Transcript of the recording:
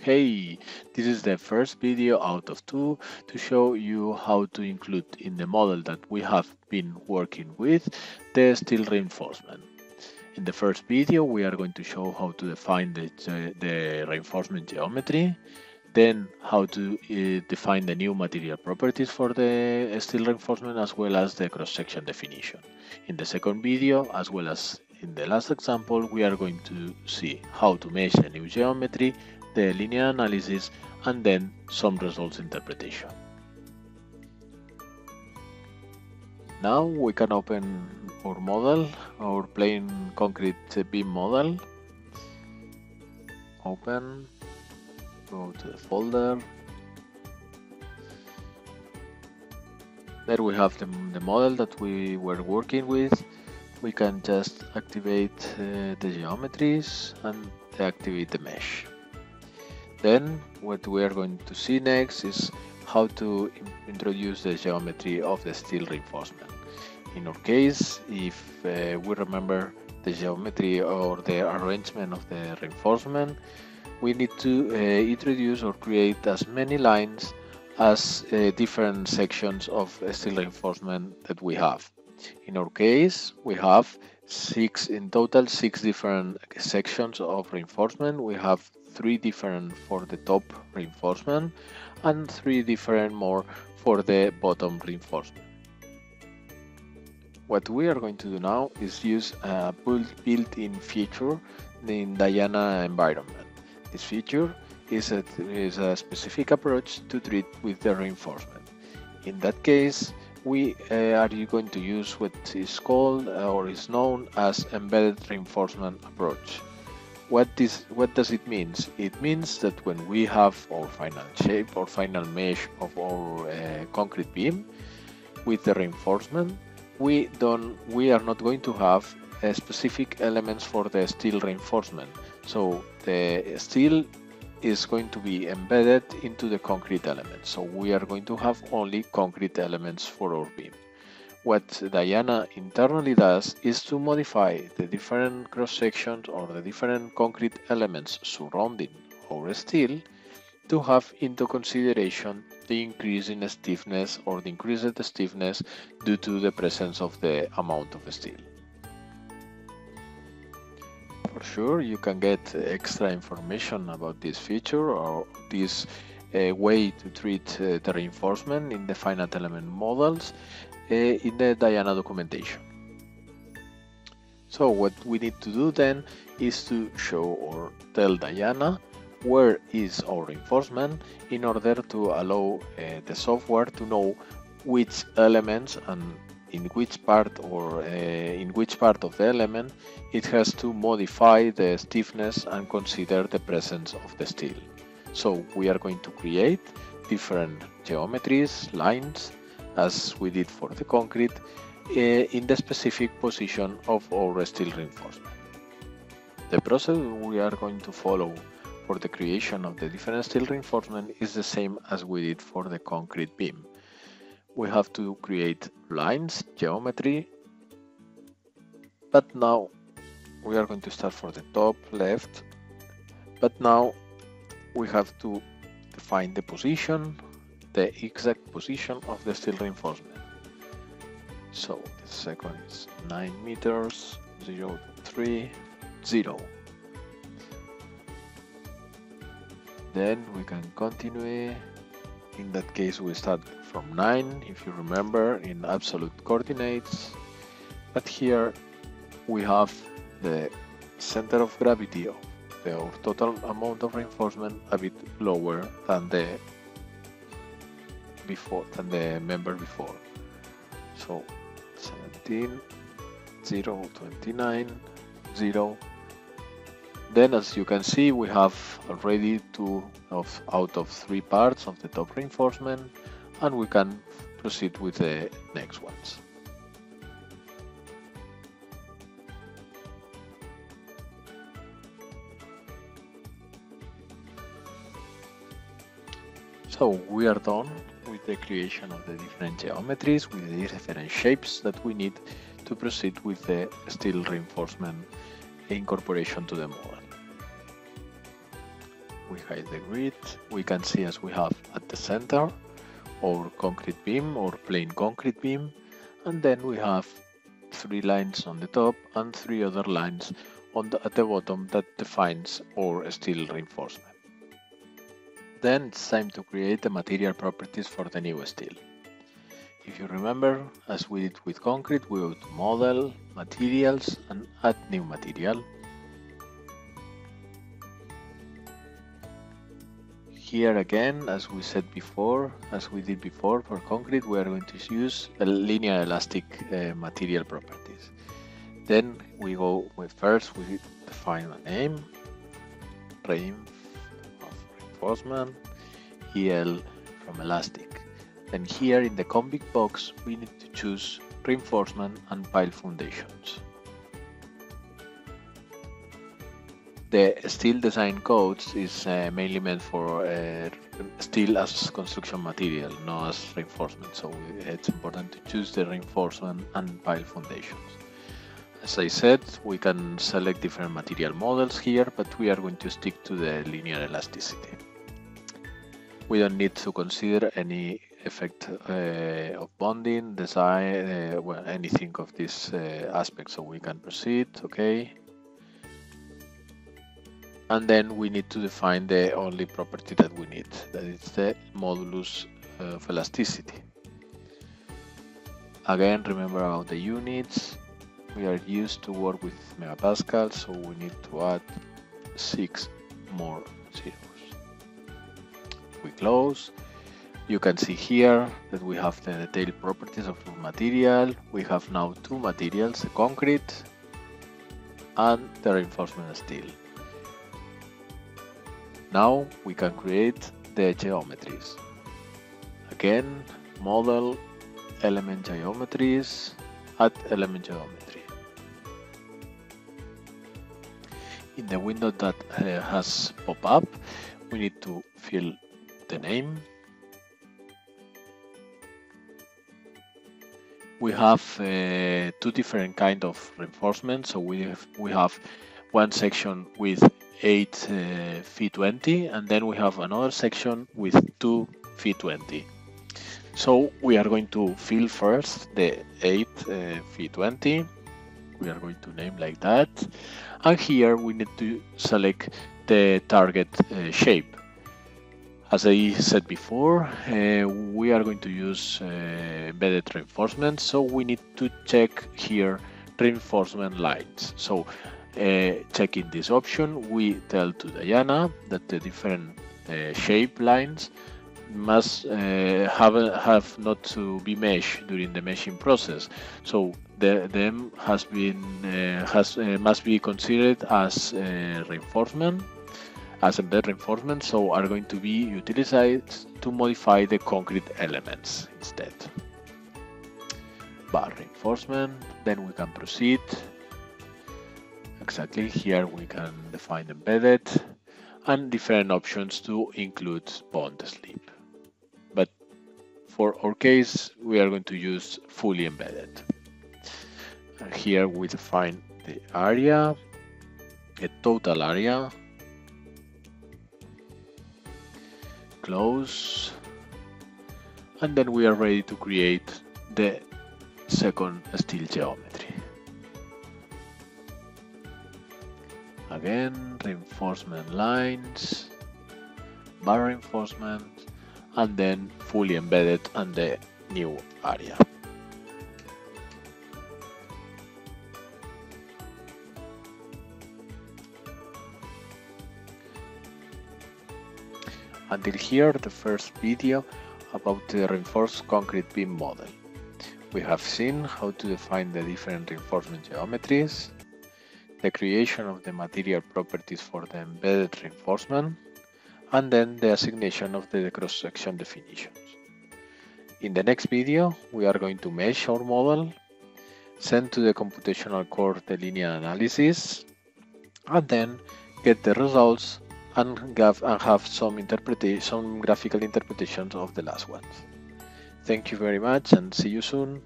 Hey, this is the first video out of two to show you how to include in the model that we have been working with the steel reinforcement. In the first video, we are going to show how to define the, the reinforcement geometry, then how to uh, define the new material properties for the steel reinforcement as well as the cross-section definition. In the second video, as well as in the last example, we are going to see how to mesh a new geometry, linear analysis, and then some results interpretation. Now we can open our model, our plain concrete beam model. Open, go to the folder. There we have the, the model that we were working with we can just activate uh, the geometries and activate the mesh. Then what we are going to see next is how to introduce the geometry of the steel reinforcement. In our case, if uh, we remember the geometry or the arrangement of the reinforcement, we need to uh, introduce or create as many lines as uh, different sections of steel reinforcement that we have. In our case, we have six, in total, six different sections of reinforcement. We have three different for the top reinforcement and three different more for the bottom reinforcement. What we are going to do now is use a built-in feature in Diana environment. This feature is a, is a specific approach to treat with the reinforcement. In that case, we uh, are going to use what is called uh, or is known as embedded reinforcement approach. What does it mean? It means that when we have our final shape or final mesh of our uh, concrete beam with the reinforcement, we don't we are not going to have uh, specific elements for the steel reinforcement. So the steel is going to be embedded into the concrete element. So we are going to have only concrete elements for our beam. What Diana internally does is to modify the different cross sections or the different concrete elements surrounding our steel to have into consideration the increase in stiffness or the increased stiffness due to the presence of the amount of steel. For sure you can get extra information about this feature or this uh, way to treat uh, the reinforcement in the finite element models in the Diana documentation. So what we need to do then is to show or tell Diana where is our reinforcement in order to allow uh, the software to know which elements and in which part or uh, in which part of the element it has to modify the stiffness and consider the presence of the steel. So we are going to create different geometries, lines, as we did for the concrete, uh, in the specific position of our steel reinforcement. The process we are going to follow for the creation of the different steel reinforcement is the same as we did for the concrete beam we have to create lines, geometry, but now we are going to start for the top left, but now we have to define the position, the exact position of the steel reinforcement. So the second is 9 meters, 0, 3, 0. Then we can continue. In that case, we start from 9 if you remember in absolute coordinates but here we have the center of gravity of the total amount of reinforcement a bit lower than the before than the member before. So 17 0 29 0 then as you can see we have already two of out of three parts of the top reinforcement and we can proceed with the next ones. So we are done the creation of the different geometries with the different shapes that we need to proceed with the steel reinforcement incorporation to the model. we hide the grid. We can see as we have at the center or concrete beam or plain concrete beam. And then we have three lines on the top and three other lines on the, at the bottom that defines our steel reinforcement. Then it's time to create the material properties for the new steel. If you remember, as we did with concrete, we would model, materials and add new material. Here again, as we said before, as we did before for concrete, we are going to use the linear elastic uh, material properties. Then we go with first, we define a name, rein reinforcement, EL from elastic. Then here in the config box, we need to choose reinforcement and pile foundations. The steel design codes is uh, mainly meant for uh, steel as construction material, not as reinforcement. So it's important to choose the reinforcement and pile foundations. As I said, we can select different material models here, but we are going to stick to the linear elasticity. We don't need to consider any effect uh, of bonding, design, uh, well, anything of this uh, aspect. So we can proceed, okay? And then we need to define the only property that we need that is the modulus of elasticity. Again remember about the units. We are used to work with megapascal so we need to add six more zeros we close you can see here that we have the detailed properties of the material we have now two materials the concrete and the reinforcement steel now we can create the geometries. Again, model, element geometries, add element geometry. In the window that uh, has pop up, we need to fill the name. We have uh, two different kind of reinforcement. So we have, we have one section with 8 uh, phi 20 and then we have another section with 2 phi 20 so we are going to fill first the 8 uh, phi 20 we are going to name like that and here we need to select the target uh, shape as I said before, uh, we are going to use uh, embedded reinforcement, so we need to check here reinforcement lines. So uh, checking this option, we tell to Diana that the different uh, shape lines must uh, have have not to be meshed during the meshing process. So the, them has been uh, has must be considered as reinforcement, as embedded reinforcement. So are going to be utilized to modify the concrete elements instead. Bar reinforcement. Then we can proceed exactly here we can define embedded and different options to include bond slip but for our case we are going to use fully embedded and here we define the area a total area close and then we are ready to create the second steel geometry Again, reinforcement lines, bar reinforcement, and then fully embedded on the new area. Until here, the first video about the reinforced concrete beam model. We have seen how to define the different reinforcement geometries, the creation of the material properties for the embedded reinforcement, and then the assignation of the cross-section definitions. In the next video, we are going to mesh our model, send to the computational core the linear analysis, and then get the results and have, and have some some graphical interpretations of the last ones. Thank you very much and see you soon.